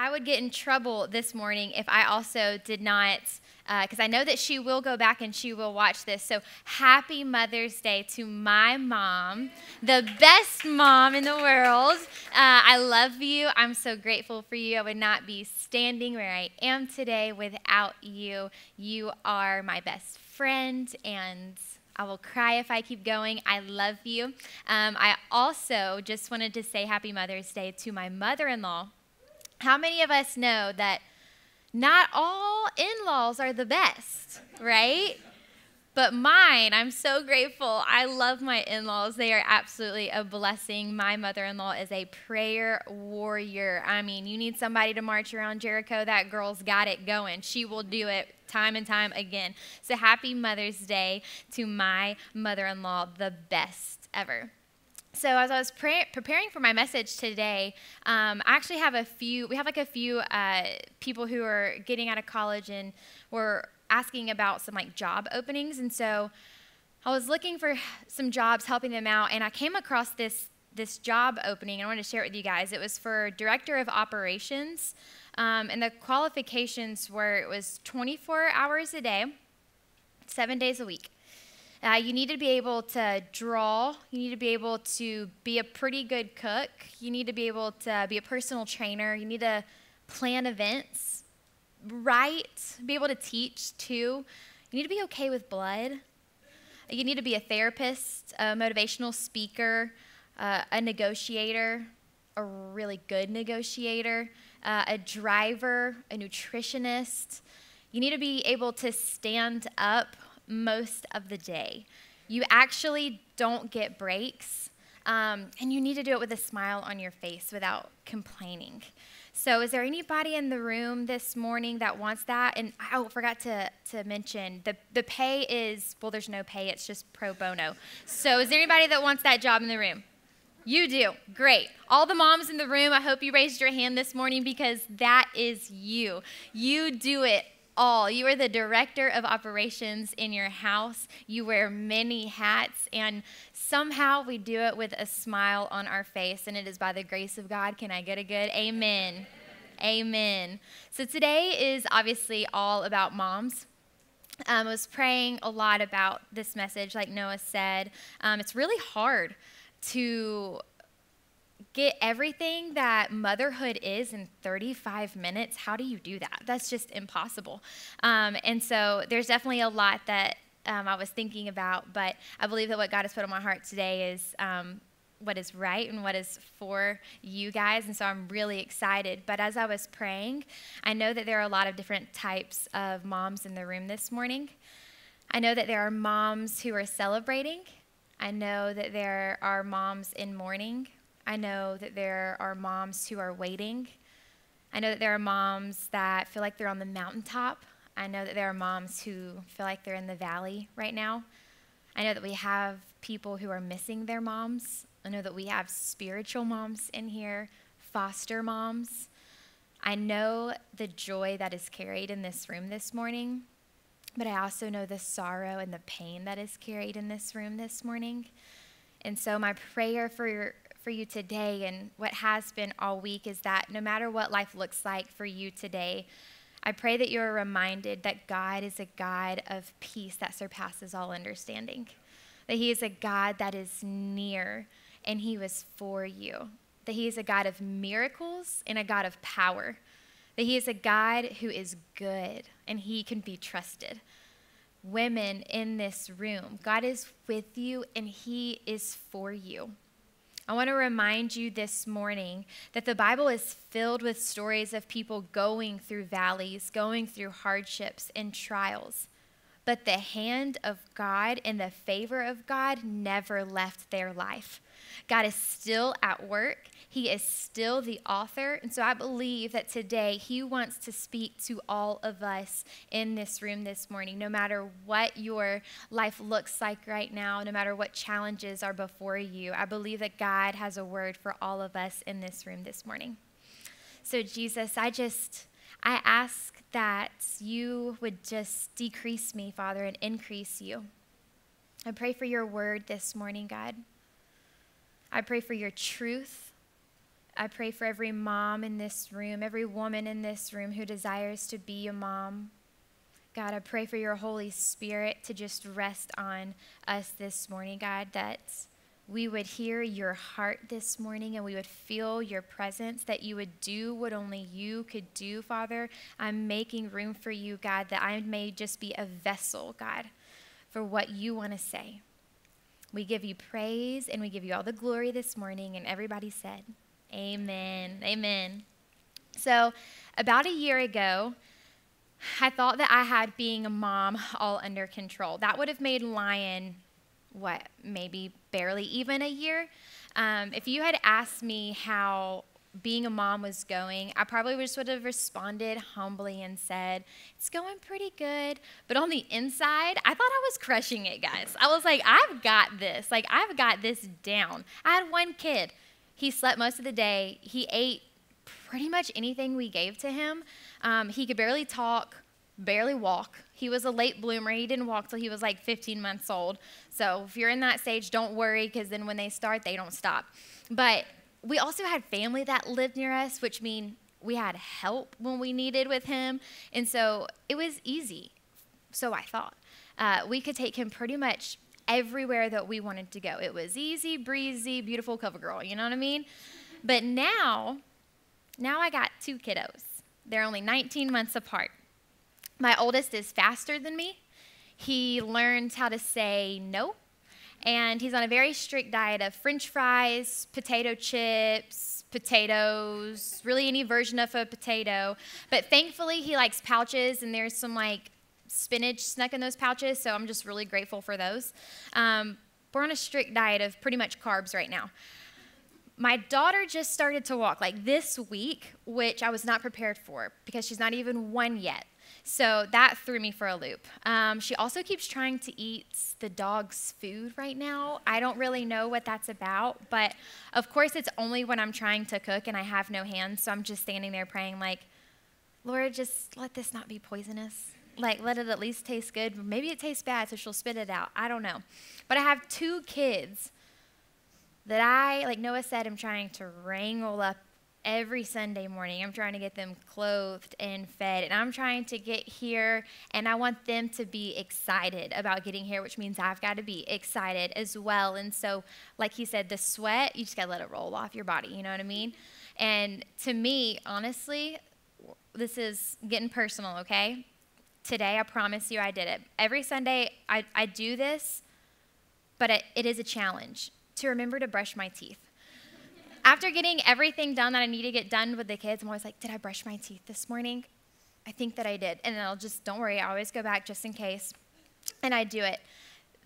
I would get in trouble this morning if I also did not, because uh, I know that she will go back and she will watch this. So, happy Mother's Day to my mom, the best mom in the world. Uh, I love you. I'm so grateful for you. I would not be standing where I am today without you. You are my best friend and I will cry if I keep going. I love you. Um, I also just wanted to say Happy Mother's Day to my mother in law. How many of us know that not all in laws are the best, right? But mine, I'm so grateful. I love my in laws. They are absolutely a blessing. My mother in law is a prayer warrior. I mean, you need somebody to march around Jericho, that girl's got it going. She will do it time and time again. So happy Mother's Day to my mother in law, the best ever. So as I was pre- preparing for my message today, um, I actually have a few. We have like a few uh, people who are getting out of college and were asking about some like job openings, and so I was looking for some jobs, helping them out, and I came across this this job opening. And I wanted to share it with you guys. It was for director of operations. Um, and the qualifications were it was 24 hours a day, seven days a week. Uh, you need to be able to draw. You need to be able to be a pretty good cook. You need to be able to be a personal trainer. You need to plan events, write, be able to teach too. You need to be okay with blood. You need to be a therapist, a motivational speaker, uh, a negotiator, a really good negotiator uh, a driver, a nutritionist. You need to be able to stand up most of the day. You actually don't get breaks, um, and you need to do it with a smile on your face without complaining. So, is there anybody in the room this morning that wants that? And I oh, forgot to, to mention the, the pay is well, there's no pay, it's just pro bono. So, is there anybody that wants that job in the room? You do. Great. All the moms in the room, I hope you raised your hand this morning because that is you. You do it all. You are the director of operations in your house. You wear many hats, and somehow we do it with a smile on our face, and it is by the grace of God. Can I get a good amen? Amen. So today is obviously all about moms. Um, I was praying a lot about this message, like Noah said. Um, it's really hard to get everything that motherhood is in 35 minutes, how do you do that? That's just impossible. Um, and so there's definitely a lot that um, I was thinking about, but I believe that what God has put on my heart today is um, what is right and what is for you guys. And so I'm really excited. But as I was praying, I know that there are a lot of different types of moms in the room this morning. I know that there are moms who are celebrating I know that there are moms in mourning. I know that there are moms who are waiting. I know that there are moms that feel like they're on the mountaintop. I know that there are moms who feel like they're in the valley right now. I know that we have people who are missing their moms. I know that we have spiritual moms in here, foster moms. I know the joy that is carried in this room this morning. But I also know the sorrow and the pain that is carried in this room this morning. And so, my prayer for, your, for you today and what has been all week is that no matter what life looks like for you today, I pray that you're reminded that God is a God of peace that surpasses all understanding, that He is a God that is near and He was for you, that He is a God of miracles and a God of power that He is a God who is good and He can be trusted. Women in this room, God is with you and He is for you. I want to remind you this morning that the Bible is filled with stories of people going through valleys, going through hardships and trials. But the hand of God and the favor of God never left their life. God is still at work. He is still the author. And so I believe that today He wants to speak to all of us in this room this morning, no matter what your life looks like right now, no matter what challenges are before you. I believe that God has a word for all of us in this room this morning. So, Jesus, I just. I ask that you would just decrease me, Father, and increase you. I pray for your word this morning, God. I pray for your truth. I pray for every mom in this room, every woman in this room who desires to be a mom. God, I pray for your Holy Spirit to just rest on us this morning, God, that we would hear your heart this morning and we would feel your presence, that you would do what only you could do, Father. I'm making room for you, God, that I may just be a vessel, God, for what you want to say. We give you praise and we give you all the glory this morning. And everybody said, Amen. Amen. So, about a year ago, I thought that I had being a mom all under control. That would have made Lion what, maybe barely even a year. Um, if you had asked me how being a mom was going, I probably just would have responded humbly and said, It's going pretty good. But on the inside, I thought I was crushing it, guys. I was like, I've got this. Like, I've got this down. I had one kid. He slept most of the day. He ate pretty much anything we gave to him. Um, he could barely talk barely walk. He was a late bloomer. He didn't walk till he was like 15 months old. So if you're in that stage, don't worry because then when they start, they don't stop. But we also had family that lived near us, which mean we had help when we needed with him. And so it was easy. So I thought. Uh, we could take him pretty much everywhere that we wanted to go. It was easy, breezy, beautiful cover girl, you know what I mean? But now, now I got two kiddos. They're only 19 months apart. My oldest is faster than me. He learns how to say no, and he's on a very strict diet of french fries, potato chips, potatoes, really any version of a potato. But thankfully, he likes pouches, and there's some like spinach snuck in those pouches, so I'm just really grateful for those. Um, we're on a strict diet of pretty much carbs right now. My daughter just started to walk like this week, which I was not prepared for because she's not even one yet. So that threw me for a loop. Um, she also keeps trying to eat the dog's food right now. I don't really know what that's about, but of course, it's only when I'm trying to cook and I have no hands. So I'm just standing there praying, like, Lord, just let this not be poisonous. Like, let it at least taste good. Maybe it tastes bad, so she'll spit it out. I don't know. But I have two kids that I, like Noah said, I'm trying to wrangle up every Sunday morning. I'm trying to get them clothed and fed, and I'm trying to get here, and I want them to be excited about getting here, which means I've got to be excited as well. And so, like he said, the sweat, you just got to let it roll off your body, you know what I mean? And to me, honestly, this is getting personal, okay? Today, I promise you I did it. Every Sunday, I, I do this, but it, it is a challenge to remember to brush my teeth after getting everything done that I need to get done with the kids, I'm always like, did I brush my teeth this morning? I think that I did. And I'll just, don't worry, I always go back just in case. And I do it.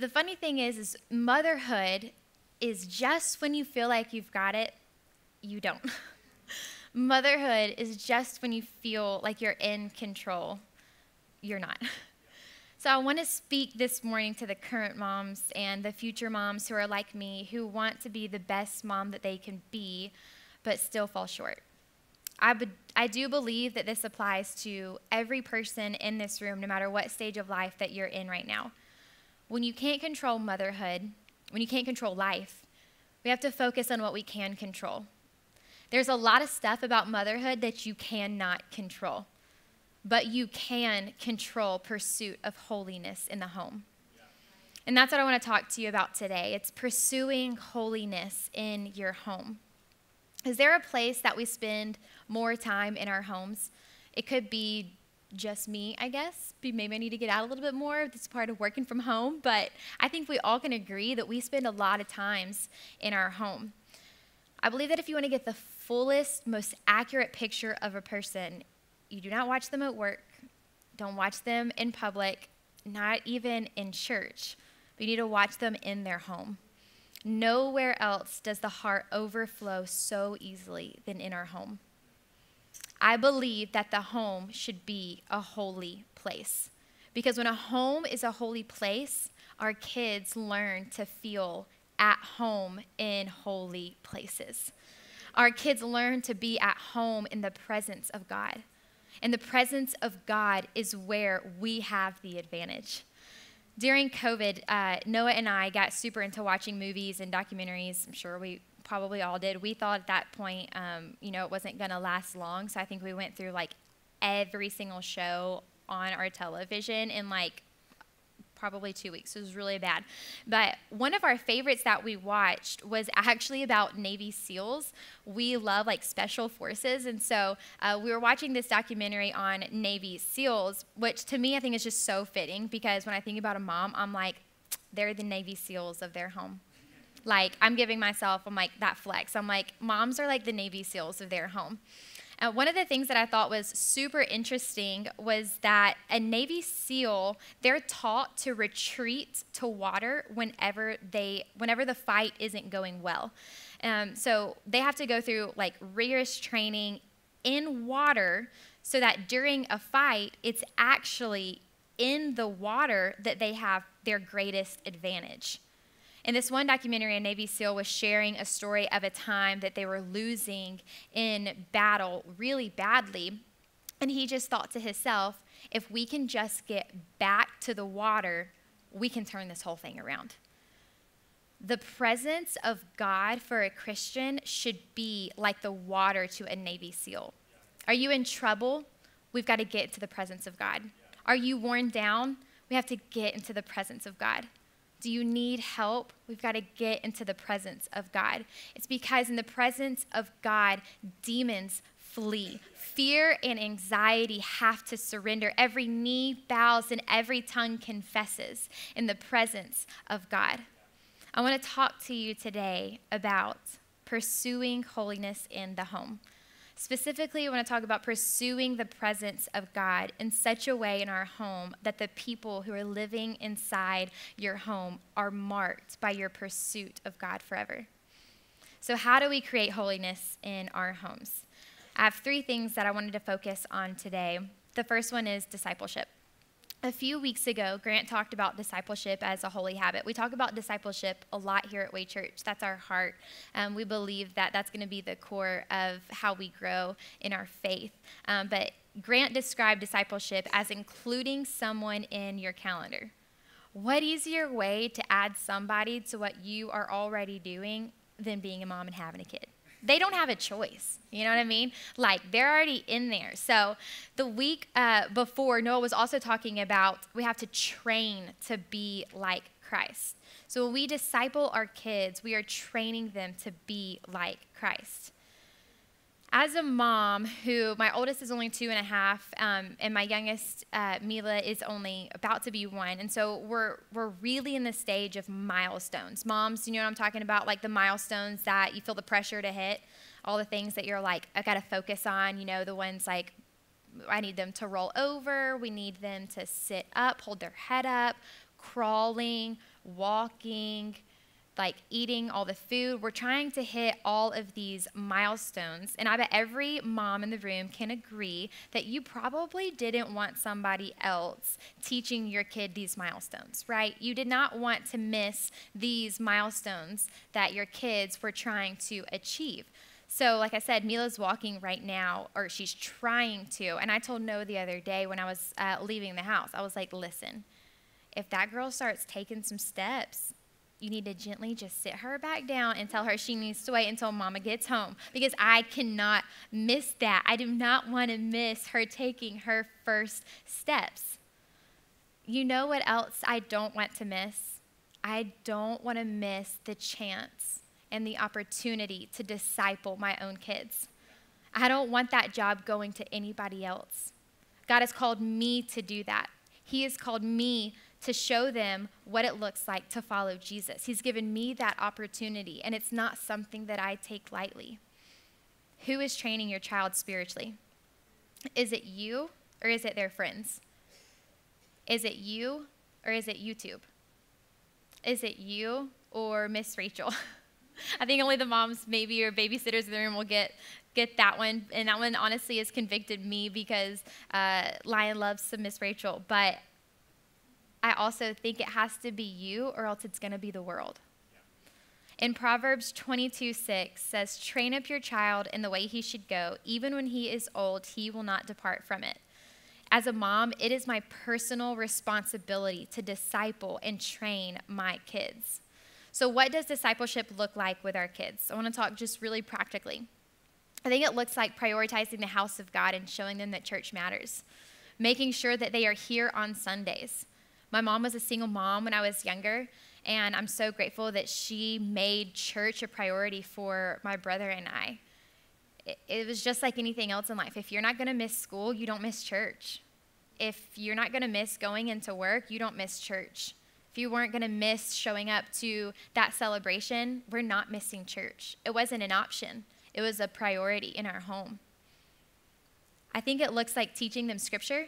The funny thing is, is motherhood is just when you feel like you've got it, you don't. motherhood is just when you feel like you're in control, you're not. So I want to speak this morning to the current moms and the future moms who are like me, who want to be the best mom that they can be, but still fall short. I, be, I do believe that this applies to every person in this room, no matter what stage of life that you're in right now. When you can't control motherhood, when you can't control life, we have to focus on what we can control. There's a lot of stuff about motherhood that you cannot control but you can control pursuit of holiness in the home. And that's what I want to talk to you about today. It's pursuing holiness in your home. Is there a place that we spend more time in our homes? It could be just me, I guess. Maybe I need to get out a little bit more. That's part of working from home. But I think we all can agree that we spend a lot of times in our home. I believe that if you want to get the fullest, most accurate picture of a person, you do not watch them at work, don't watch them in public, not even in church. But you need to watch them in their home. Nowhere else does the heart overflow so easily than in our home. I believe that the home should be a holy place. Because when a home is a holy place, our kids learn to feel at home in holy places. Our kids learn to be at home in the presence of God. And the presence of God is where we have the advantage. During COVID, uh, Noah and I got super into watching movies and documentaries. I'm sure we probably all did. We thought at that point, um, you know, it wasn't going to last long. So I think we went through like every single show on our television in like probably two weeks. It was really bad. But one of our favorites that we watched was actually about Navy SEALs. We love like special forces. And so uh, we were watching this documentary on Navy SEALs, which to me I think is just so fitting because when I think about a mom, I'm like, they're the Navy SEALs of their home. Like, I'm giving myself, I'm like, that flex. I'm like, moms are like the Navy SEALs of their home. Uh, one of the things that I thought was super interesting was that a Navy SEAL, they're taught to retreat to water whenever they, whenever the fight isn't going well. Um, so they have to go through like rigorous training in water so that during a fight, it's actually in the water that they have their greatest advantage. In this one documentary, a Navy SEAL was sharing a story of a time that they were losing in battle really badly. And he just thought to himself, if we can just get back to the water, we can turn this whole thing around. The presence of God for a Christian should be like the water to a Navy SEAL. Are you in trouble? We've got to get to the presence of God. Are you worn down? We have to get into the presence of God. Do you need help? We've got to get into the presence of God. It's because in the presence of God, demons flee. Fear and anxiety have to surrender. Every knee bows and every tongue confesses in the presence of God. I want to talk to you today about pursuing holiness in the home. Specifically, I want to talk about pursuing the presence of God in such a way in our home that the people who are living inside your home are marked by your pursuit of God forever. So, how do we create holiness in our homes? I have three things that I wanted to focus on today. The first one is discipleship a few weeks ago, Grant talked about discipleship as a holy habit. We talk about discipleship a lot here at Way Church. That's our heart. Um, we believe that that's going to be the core of how we grow in our faith. Um, but Grant described discipleship as including someone in your calendar. What easier way to add somebody to what you are already doing than being a mom and having a kid? They don't have a choice. You know what I mean? Like they're already in there. So the week uh, before, Noah was also talking about we have to train to be like Christ. So when we disciple our kids, we are training them to be like Christ as a mom who my oldest is only two and a half um, and my youngest uh, mila is only about to be one. And so we're we're really in the stage of milestones. Moms you know what i'm talking about? Like the milestones that you feel the pressure to hit all the things that you're like i gotta focus on you know the ones like i need them to roll over we need them to sit up hold their head up crawling walking like eating all the food. We're trying to hit all of these milestones. And I bet every mom in the room can agree that you probably didn't want somebody else teaching your kid these milestones, right? You did not want to miss these milestones that your kids were trying to achieve. So, like I said, Mila's walking right now, or she's trying to. And I told Noah the other day when I was uh, leaving the house, I was like, listen, if that girl starts taking some steps, you need to gently just sit her back down and tell her she needs to wait until mama gets home because I cannot miss that. I do not want to miss her taking her first steps. You know what else I don't want to miss? I don't want to miss the chance and the opportunity to disciple my own kids. I don't want that job going to anybody else. God has called me to do that. He has called me to show them what it looks like to follow Jesus. He's given me that opportunity, and it's not something that I take lightly. Who is training your child spiritually? Is it you or is it their friends? Is it you or is it YouTube? Is it you or Miss Rachel? I think only the moms, maybe, or babysitters in the room will get get that one. And that one honestly has convicted me because uh, Lion loves Miss Rachel. But I also think it has to be you or else it's going to be the world. In Proverbs 22 6 says, Train up your child in the way he should go. Even when he is old, he will not depart from it. As a mom, it is my personal responsibility to disciple and train my kids. So, what does discipleship look like with our kids? I want to talk just really practically. I think it looks like prioritizing the house of God and showing them that church matters, making sure that they are here on Sundays. My mom was a single mom when I was younger, and I'm so grateful that she made church a priority for my brother and I. It, it was just like anything else in life. If you're not going to miss school, you don't miss church. If you're not going to miss going into work, you don't miss church if you weren't going to miss showing up to that celebration, we're not missing church. It wasn't an option, it was a priority in our home. I think it looks like teaching them scripture.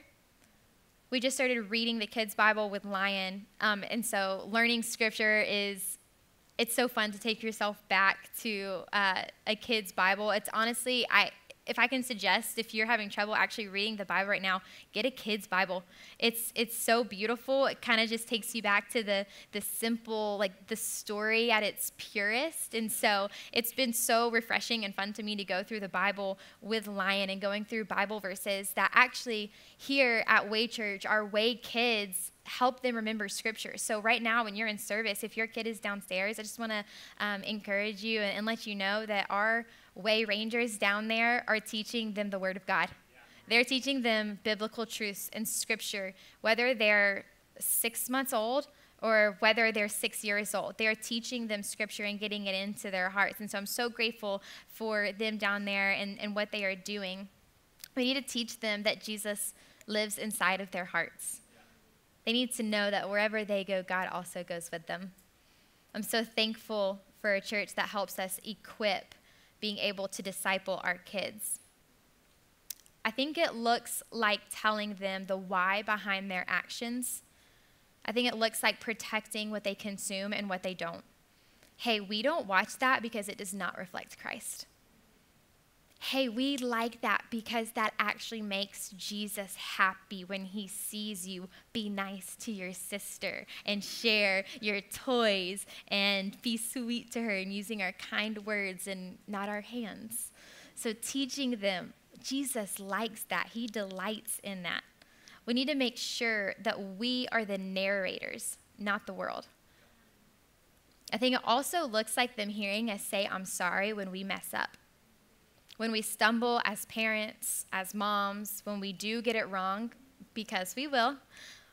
We just started reading the kids' Bible with Lion, um, and so learning scripture is it's so fun to take yourself back to uh, a kid's Bible. It's honestly, I if I can suggest, if you're having trouble actually reading the Bible right now, get a kid's Bible. It's it's so beautiful. It kind of just takes you back to the the simple, like the story at its purest. And so it's been so refreshing and fun to me to go through the Bible with Lion and going through Bible verses that actually here at Way Church, our Way kids help them remember scripture. So, right now, when you're in service, if your kid is downstairs, I just want to um, encourage you and, and let you know that our way rangers down there are teaching them the Word of God. They're teaching them biblical truths and scripture, whether they're six months old or whether they're six years old. They're teaching them scripture and getting it into their hearts. And so I'm so grateful for them down there and, and what they are doing. We need to teach them that Jesus lives inside of their hearts. They need to know that wherever they go, God also goes with them. I'm so thankful for a church that helps us equip being able to disciple our kids. I think it looks like telling them the why behind their actions. I think it looks like protecting what they consume and what they don't. Hey, we don't watch that because it does not reflect Christ hey, we like that because that actually makes Jesus happy when he sees you be nice to your sister and share your toys and be sweet to her and using our kind words and not our hands. So, teaching them, Jesus likes that, he delights in that. We need to make sure that we are the narrators, not the world. I think it also looks like them hearing us say, I'm sorry when we mess up. When we stumble as parents, as moms, when we do get it wrong, because we will,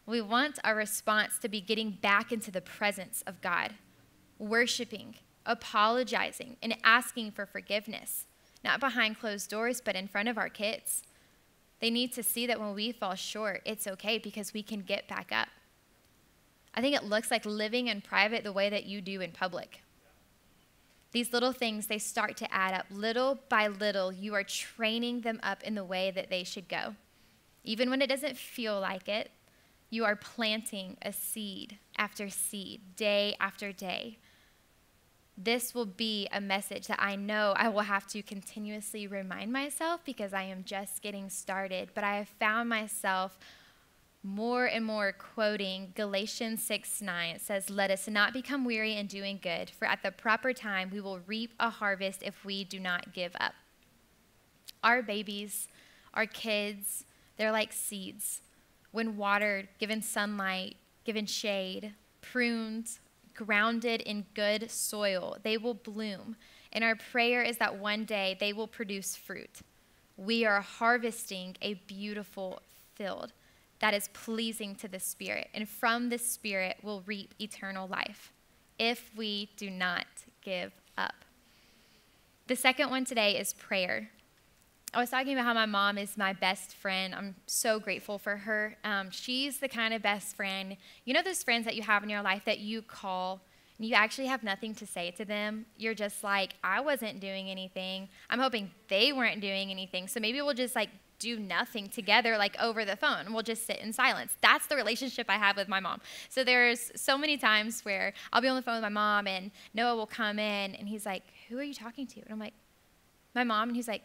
we want our response to be getting back into the presence of God, worshiping, apologizing, and asking for forgiveness, not behind closed doors, but in front of our kids. They need to see that when we fall short, it's okay because we can get back up. I think it looks like living in private the way that you do in public. These little things, they start to add up. Little by little, you are training them up in the way that they should go. Even when it doesn't feel like it, you are planting a seed after seed, day after day. This will be a message that I know I will have to continuously remind myself because I am just getting started. But I have found myself more and more quoting Galatians 6 9. It says, Let us not become weary in doing good, for at the proper time we will reap a harvest if we do not give up. Our babies, our kids, they're like seeds. When watered, given sunlight, given shade, pruned, grounded in good soil, they will bloom. And our prayer is that one day they will produce fruit. We are harvesting a beautiful field that is pleasing to the Spirit. And from the Spirit will reap eternal life if we do not give up. The second one today is prayer. I was talking about how my mom is my best friend. I'm so grateful for her. Um, she's the kind of best friend, you know, those friends that you have in your life that you call and you actually have nothing to say to them. You're just like, I wasn't doing anything. I'm hoping they weren't doing anything. So maybe we'll just like do nothing together like over the phone. We'll just sit in silence. That's the relationship I have with my mom. So there's so many times where I'll be on the phone with my mom and Noah will come in and he's like, Who are you talking to? And I'm like, My mom. And he's like,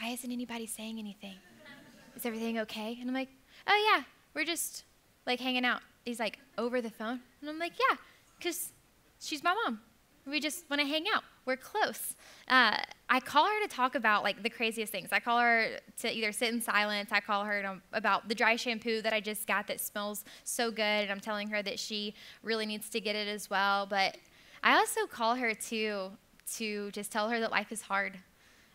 Why isn't anybody saying anything? Is everything okay? And I'm like, Oh, yeah, we're just like hanging out. He's like, Over the phone? And I'm like, Yeah, because she's my mom. We just want to hang out. We're close. Uh, I call her to talk about like the craziest things. I call her to either sit in silence. I call her to, about the dry shampoo that I just got that smells so good, and I'm telling her that she really needs to get it as well. But I also call her to to just tell her that life is hard.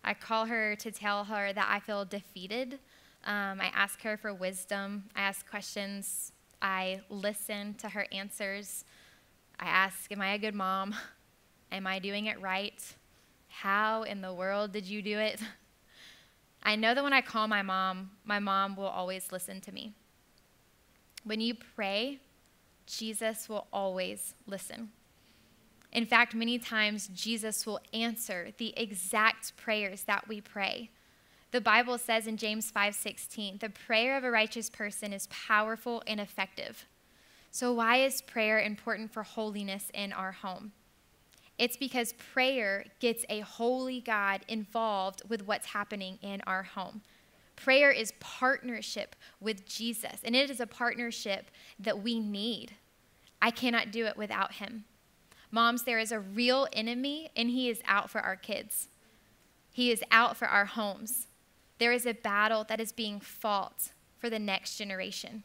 I call her to tell her that I feel defeated. Um, I ask her for wisdom. I ask questions. I listen to her answers. I ask, Am I a good mom? Am I doing it right? How in the world did you do it? I know that when I call my mom, my mom will always listen to me. When you pray, Jesus will always listen. In fact, many times Jesus will answer the exact prayers that we pray. The Bible says in James 5:16, "The prayer of a righteous person is powerful and effective." So why is prayer important for holiness in our home? It's because prayer gets a holy God involved with what's happening in our home. Prayer is partnership with Jesus, and it is a partnership that we need. I cannot do it without him. Moms, there is a real enemy, and he is out for our kids. He is out for our homes. There is a battle that is being fought for the next generation,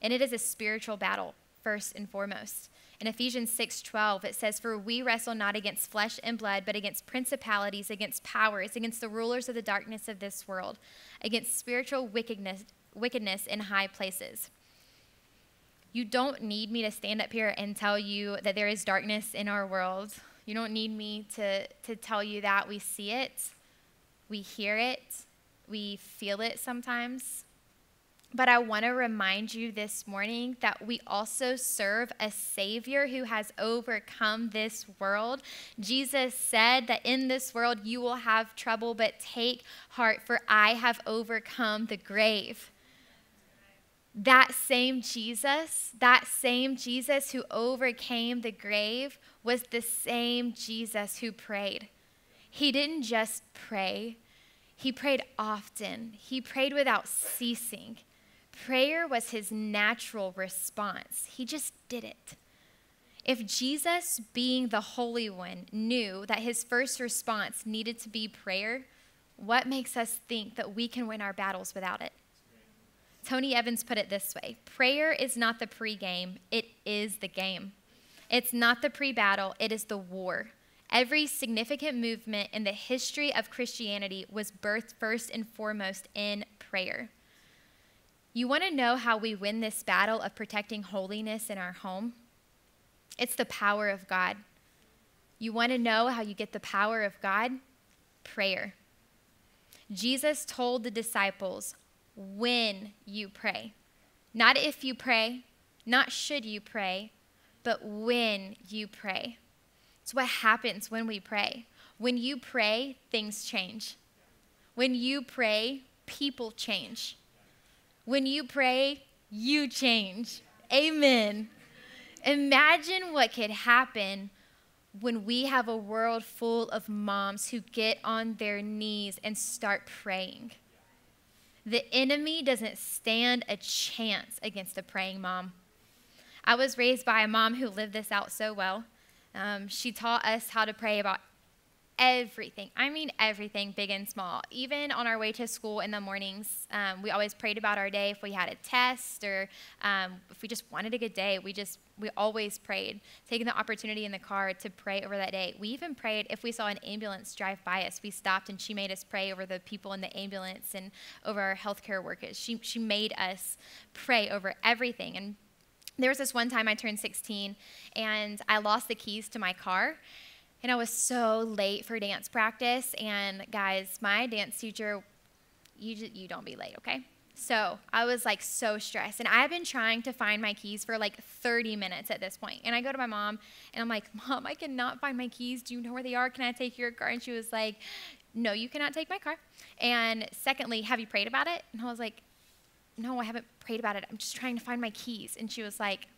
and it is a spiritual battle, first and foremost. In Ephesians 6:12 it says for we wrestle not against flesh and blood but against principalities against powers against the rulers of the darkness of this world against spiritual wickedness wickedness in high places. You don't need me to stand up here and tell you that there is darkness in our world. You don't need me to, to tell you that. We see it, we hear it, we feel it sometimes. But I want to remind you this morning that we also serve a Savior who has overcome this world. Jesus said that in this world you will have trouble, but take heart, for I have overcome the grave that same Jesus, that same Jesus who overcame the grave, was the same Jesus who prayed. He didn't just pray, he prayed often, he prayed without ceasing. Prayer was his natural response, he just did it. If Jesus, being the Holy One, knew that his first response needed to be prayer, what makes us think that we can win our battles without it? Tony Evans put it this way Prayer is not the pregame, it is the game. It's not the pre battle, it is the war. Every significant movement in the history of Christianity was birthed first and foremost in prayer. You want to know how we win this battle of protecting holiness in our home? It's the power of God. You want to know how you get the power of God? Prayer. Jesus told the disciples, when you pray. Not if you pray, not should you pray, but when you pray. It's what happens when we pray. When you pray, things change. When you pray, people change. When you pray, you change. Amen. Imagine what could happen when we have a world full of moms who get on their knees and start praying. The enemy doesn't stand a chance against a praying mom. I was raised by a mom who lived this out so well. Um, she taught us how to pray about everything. I mean, everything, big and small. Even on our way to school in the mornings, um, we always prayed about our day. If we had a test or um, if we just wanted a good day, we just we always prayed, taking the opportunity in the car to pray over that day. We even prayed if we saw an ambulance drive by us. We stopped and she made us pray over the people in the ambulance and over our healthcare workers. She she made us pray over everything and. There was this one time I turned 16 and I lost the keys to my car and I was so late for dance practice. And guys, my dance teacher, you, you don't be late, okay? So I was like so stressed. And I've been trying to find my keys for like 30 minutes at this point. And I go to my mom and I'm like, Mom, I cannot find my keys. Do you know where they are? Can I take your car? And she was like, No, you cannot take my car. And secondly, have you prayed about it? And I was like, No, I haven't prayed about it. I'm just trying to find my keys. And she was like,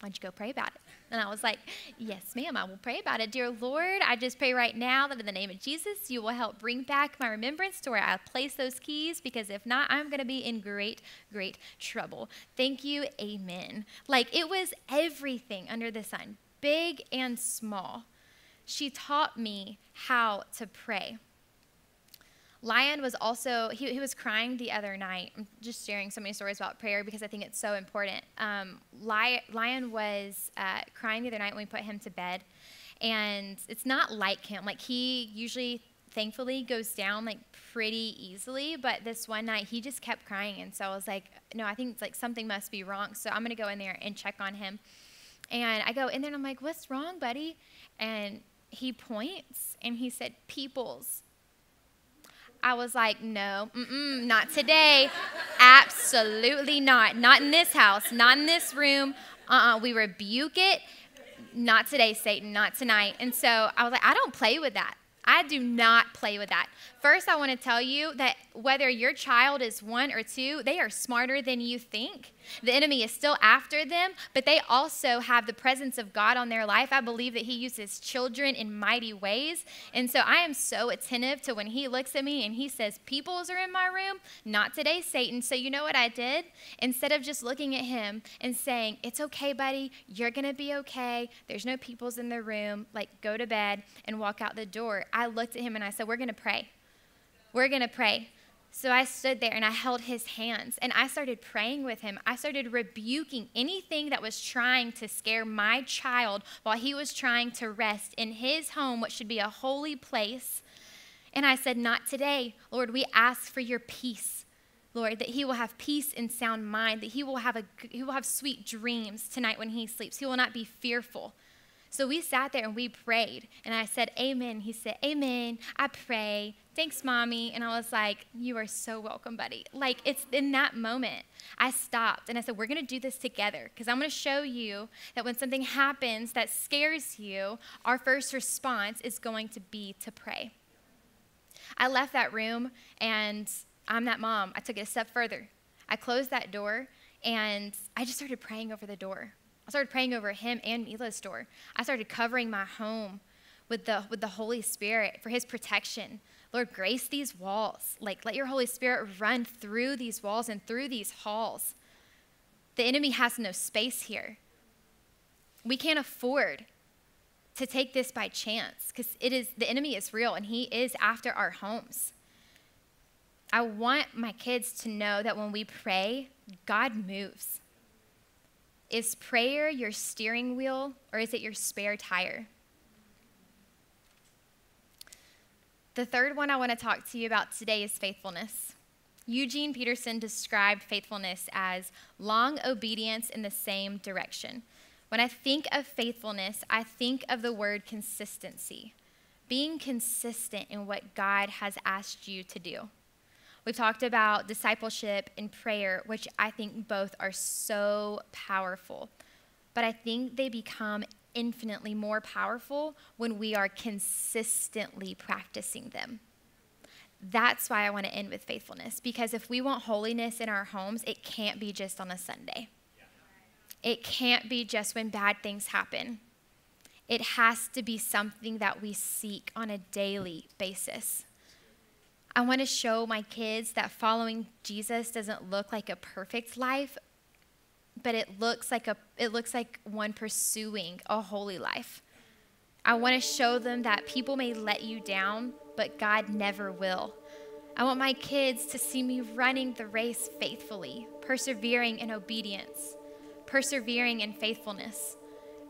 Why don't you go pray about it? And I was like, Yes, ma'am, I will pray about it. Dear Lord, I just pray right now that in the name of Jesus, you will help bring back my remembrance to where I place those keys, because if not, I'm going to be in great, great trouble. Thank you. Amen. Like it was everything under the sun. big and small. She taught me how to pray. Lion was also, he, he was crying the other night. I'm just sharing so many stories about prayer because I think it's so important. Um, Lion was uh, crying the other night when we put him to bed. And it's not like him. Like, he usually, thankfully, goes down like pretty easily. But this one night, he just kept crying. And so I was like, no, I think like something must be wrong. So I'm going to go in there and check on him. And I go in there and I'm like, what's wrong, buddy? And he points and he said, Peoples. I was like, no, not today. Absolutely not. Not in this house, not in this room. Uh uh-uh. We rebuke it. Not today, Satan, not tonight. And so I was like, I don't play with that. I do not play with that. First, I want to tell you that whether your child is one or two, they are smarter than you think. The enemy is still after them, but they also have the presence of God on their life. I believe that He uses children in mighty ways. And so I am so attentive to when He looks at me and He says, Peoples are in my room. Not today, Satan. So you know what I did? Instead of just looking at Him and saying, It's okay, buddy. You're going to be okay. There's no peoples in the room. Like, go to bed and walk out the door. I looked at Him and I said, We're going to pray. We're going to pray. So I stood there and I held his hands and I started praying with him. I started rebuking anything that was trying to scare my child while he was trying to rest in his home, what should be a holy place. And I said, Not today. Lord, we ask for your peace. Lord, that he will have peace and sound mind, that he will have a he will have sweet dreams tonight when he sleeps. He will not be fearful. So we sat there and we prayed. And I said, Amen. He said, Amen. I pray thanks, mommy. And I was like, you are so welcome, buddy. Like, it's in that moment, I stopped and I said, we're going to do this together because I'm going to show you that when something happens that scares you, our first response is going to be to pray. I left that room and I'm that mom. I took it a step further. I closed that door and I just started praying over the door. I started praying over him and Mila's door. I started covering my home with the, with the Holy Spirit for his protection, Lord, grace these walls. Like, let your Holy Spirit run through these walls and through these halls. The enemy has no space here. We can't afford to take this by chance because it is the enemy is real and he is after our homes. I want my kids to know that when we pray, God moves. Is prayer your steering wheel or is it your spare tire? The third one I want to talk to you about today is faithfulness. Eugene Peterson described faithfulness as long obedience in the same direction. When I think of faithfulness, I think of the word consistency, being consistent in what God has asked you to do. We've talked about discipleship and prayer, which I think both are so powerful, but I think they become infinitely more powerful when we are consistently practicing them. That's why I want to end with faithfulness, because if we want holiness in our homes, it can't be just on a Sunday. It can't be just when bad things happen. It has to be something that we seek on a daily basis. I want to show my kids that following Jesus doesn't look like a perfect life, but it looks like a it looks like one pursuing a holy life. I want to show them that people may let you down, but God never will. I want my kids to see me running the race faithfully, persevering in obedience, persevering in faithfulness.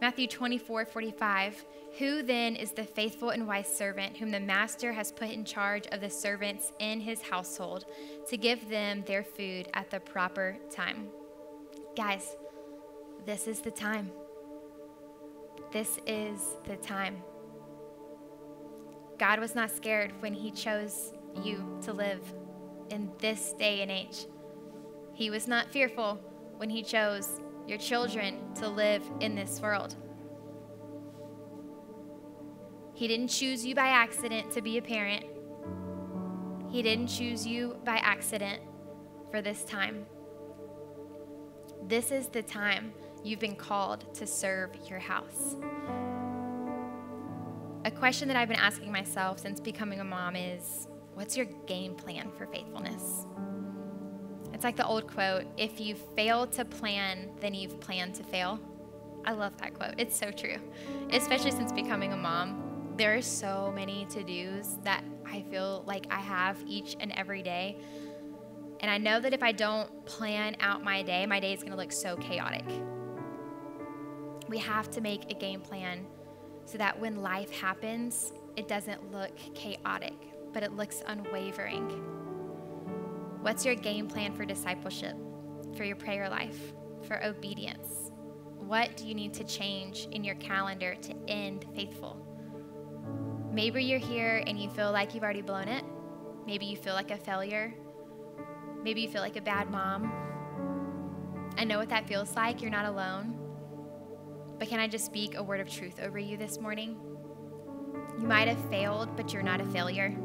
Matthew 24, 45. Who then is the faithful and wise servant whom the master has put in charge of the servants in his household to give them their food at the proper time? Guys, this is the time. This is the time. God was not scared when He chose you to live in this day and age. He was not fearful when He chose your children to live in this world. He didn't choose you by accident to be a parent. He didn't choose you by accident for this time. This is the time you've been called to serve your house. A question that I've been asking myself since becoming a mom is what's your game plan for faithfulness? It's like the old quote if you fail to plan, then you've planned to fail. I love that quote. It's so true, especially since becoming a mom. There are so many to dos that I feel like I have each and every day. And I know that if I don't plan out my day, my day is going to look so chaotic. We have to make a game plan so that when life happens, it doesn't look chaotic, but it looks unwavering. What's your game plan for discipleship, for your prayer life, for obedience? What do you need to change in your calendar to end faithful? Maybe you're here and you feel like you've already blown it. Maybe you feel like a failure. Maybe you feel like a bad mom. I know what that feels like. You're not alone. But can I just speak a word of truth over you this morning? You might have failed, but you're not a failure.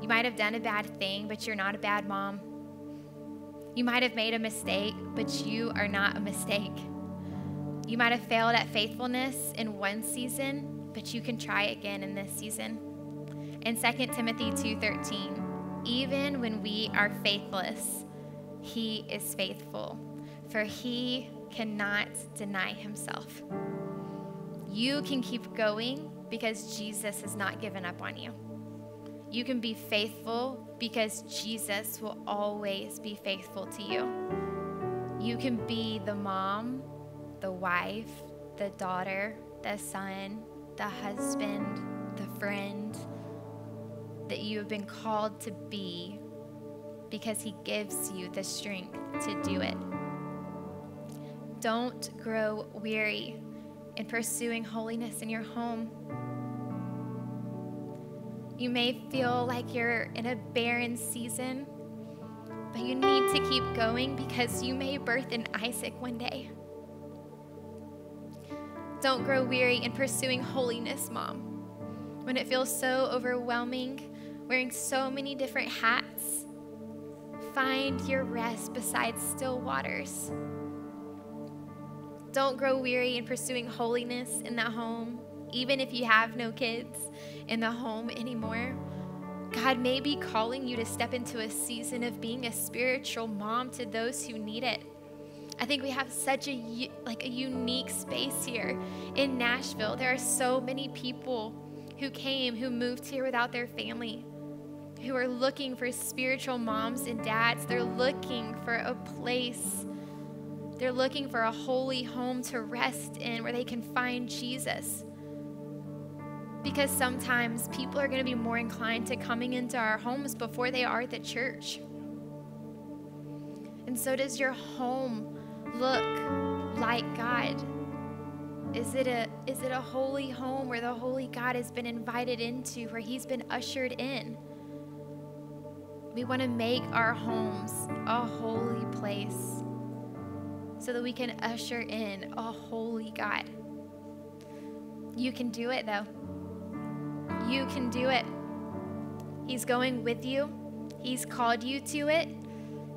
You might have done a bad thing, but you're not a bad mom. You might have made a mistake, but you are not a mistake. You might have failed at faithfulness in one season, but you can try again in this season. In 2 Timothy 2:13, even when we are faithless, he is faithful, for he cannot deny himself. You can keep going because Jesus has not given up on you. You can be faithful because Jesus will always be faithful to you. You can be the mom, the wife, the daughter, the son, the husband, the friend that you have been called to be because he gives you the strength to do it. Don't grow weary in pursuing holiness in your home. You may feel like you're in a barren season, but you need to keep going because you may birth an Isaac one day. Don't grow weary in pursuing holiness, mom. When it feels so overwhelming, wearing so many different hats, find your rest beside still waters. Don't grow weary in pursuing holiness in that home, even if you have no kids in the home anymore. God may be calling you to step into a season of being a spiritual mom to those who need it. I think we have such a like a unique space here in Nashville. There are so many people who came who moved here without their family who are looking for spiritual moms and dads. They're looking for a place they're looking for a holy home to rest in where they can find Jesus. Because sometimes people are going to be more inclined to coming into our homes before they are at the church. And so, does your home look like God? Is it a is it a holy home where the holy God has been invited into, where he's been ushered in? We want to make our homes a holy place so that we can usher in a holy God. You can do it, though. You can do it. He's going with you, He's called you to it.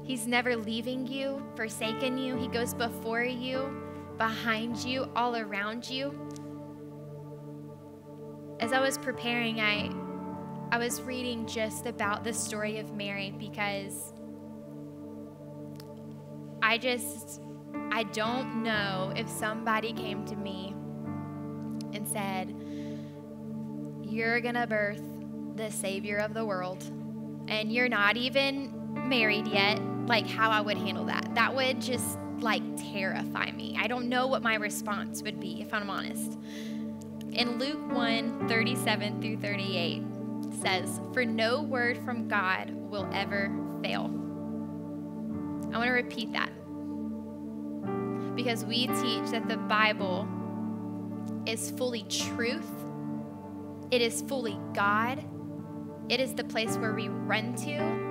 He's never leaving you, forsaken you. He goes before you, behind you, all around you. As I was preparing, I I was reading just about the story of Mary because I just I don't know if somebody came to me and said, You're going to birth the Savior of the world, and you're not even married yet, like how I would handle that. That would just like terrify me. I don't know what my response would be, if I'm honest. In Luke 1 37 through 38 says, For no word from God will ever fail. I want to repeat that because we teach that the Bible is fully truth, it is fully God, it is the place where we run to.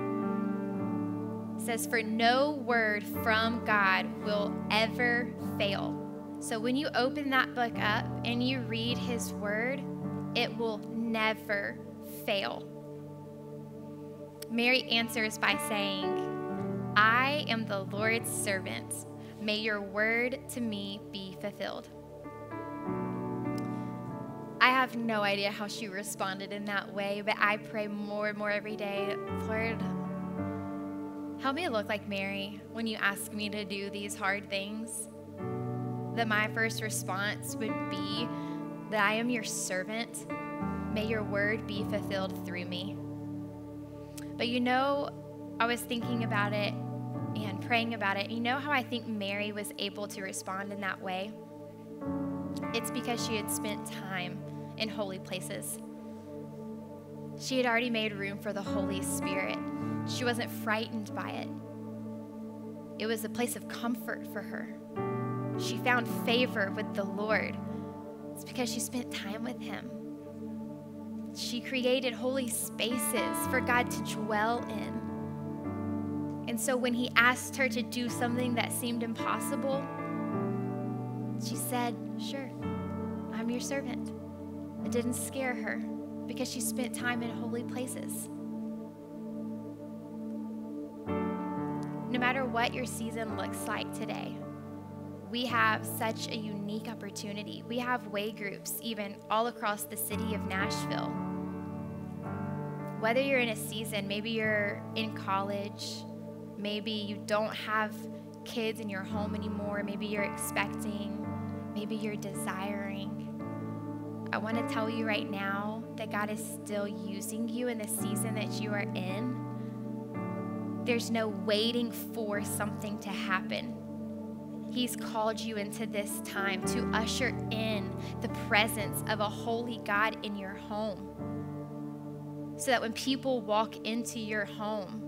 It says, For no word from God will ever fail. So when you open that book up and you read his word, it will never fail. Mary answers by saying, I am the Lord's servant. May your word to me be fulfilled. I have no idea how she responded in that way, but I pray more and more every day, Lord, help me look like Mary when you ask me to do these hard things. that my first response would be that I am your servant. May your word be fulfilled through me. But you know, I was thinking about it and praying about it. You know how I think Mary was able to respond in that way? It's because she had spent time in holy places. She had already made room for the Holy Spirit. She wasn't frightened by it. It was a place of comfort for her. She found favor with the Lord. It's because she spent time with Him. She created holy spaces for God to dwell in. And so when He asked her to do something that seemed impossible, she said, Sure, I'm your servant. It didn't scare her because she spent time in holy places. No matter what your season looks like today, we have such a unique opportunity. We have way groups even all across the city of Nashville. Whether you're in a season, maybe you're in college, maybe you don't have kids in your home anymore, maybe you're expecting, maybe you're desiring. I want to tell you right now that God is still using you in the season that you are in. There's no waiting for something to happen. He's called you into this time to usher in the presence of a holy God in your home. So that when people walk into your home,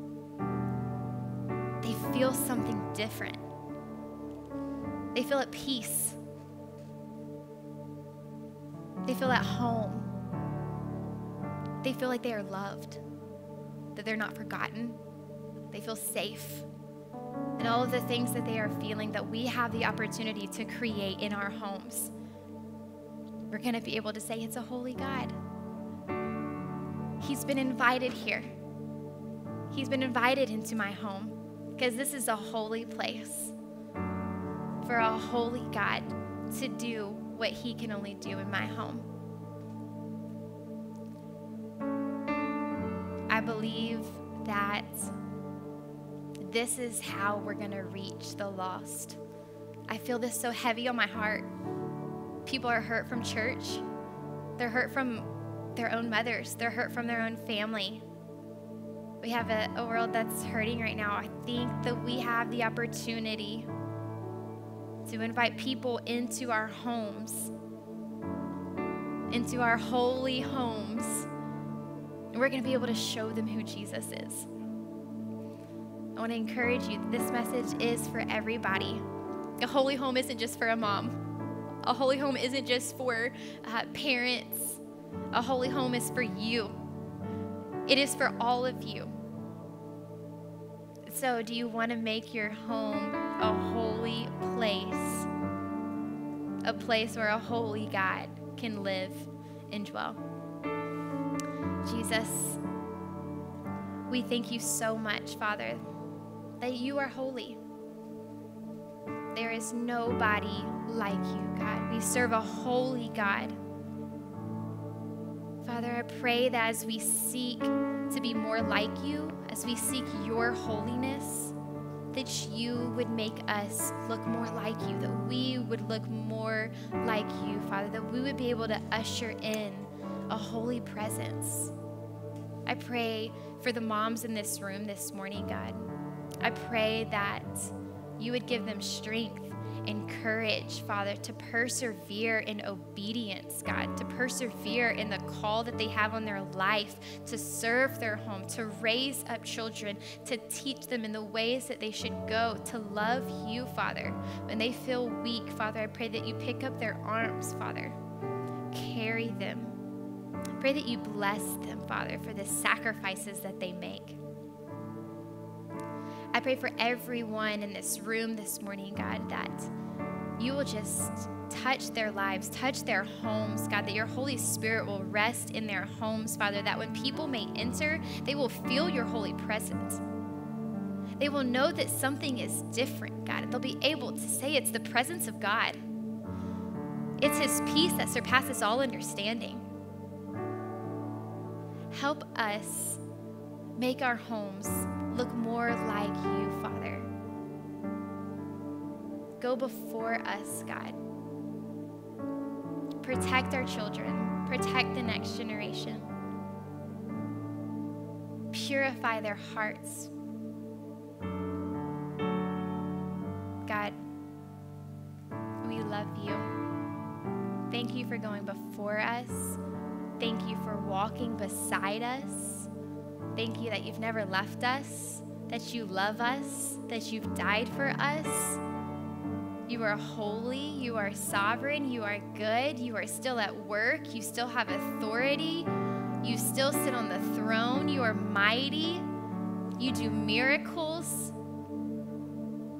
they feel something different. They feel at peace they feel at home. They feel like they are loved, that they're not forgotten. They feel safe. And all of the things that they are feeling that we have the opportunity to create in our homes. We're going to be able to say, It's a holy God. He's been invited here. He's been invited into my home because this is a holy place for a holy God to do what He can only do in my home. I believe that this is how we're going to reach the lost. I feel this so heavy on my heart. People are hurt from church, they're hurt from their own mothers, they're hurt from their own family. We have a, a world that's hurting right now. I think that we have the opportunity to invite people into our homes, into our holy homes. And we're going to be able to show them who Jesus is. I want to encourage you this message is for everybody. A holy home isn't just for a mom, a holy home isn't just for uh, parents. A holy home is for you, it is for all of you. So, do you want to make your home a holy place? A place where a holy God can live and dwell. Jesus, we thank you so much, Father, that you are holy. There is nobody like you, God. We serve a holy God. Father, I pray that as we seek to be more like you, as we seek your holiness, that you would make us look more like you, that we would look more like you, Father, that we would be able to usher in a holy presence. I pray for the moms in this room this morning, God. I pray that you would give them strength and courage, Father, to persevere in obedience, God, to persevere in the call that they have on their life, to serve their home, to raise up children, to teach them in the ways that they should go, to love you, Father. When they feel weak, Father, I pray that you pick up their arms, Father, carry them. I Pray that you bless them, Father, for the sacrifices that they make. I pray for everyone in this room this morning, God, that you will just touch their lives, touch their homes, God, that your Holy Spirit will rest in their homes, Father, that when people may enter, they will feel your holy presence. They will know that something is different, God. They'll be able to say it's the presence of God. It's His peace that surpasses all understanding. Help us make our homes look more like you, Father. Go before us, God. Protect our children, protect the next generation. Purify their hearts. God, we love you. Thank you for going before us. Thank you for walking beside us. Thank you that you've never left us, that you love us, that you've died for us. You are holy, you are sovereign, you are good, you are still at work, you still have authority, you still sit on the throne, you are mighty, you do miracles.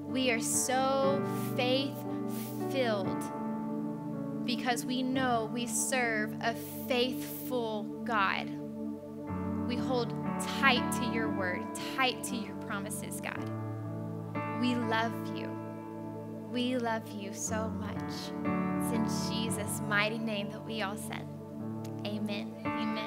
We are so faith filled because we know we serve a faithful God. We hold tight to your word, tight to your promises, God. We love you. We love you so much. It's in Jesus' mighty name that we all said, Amen. Amen.